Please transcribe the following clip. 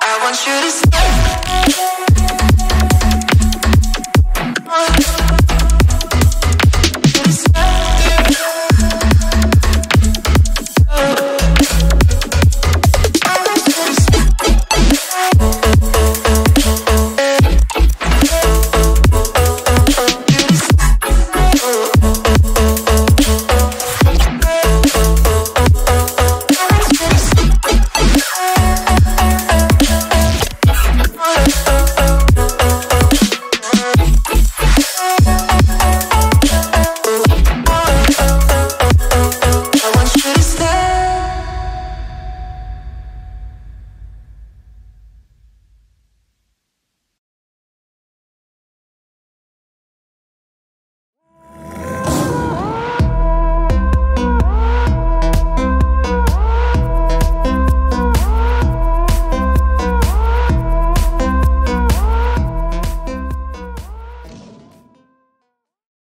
I want you to stay.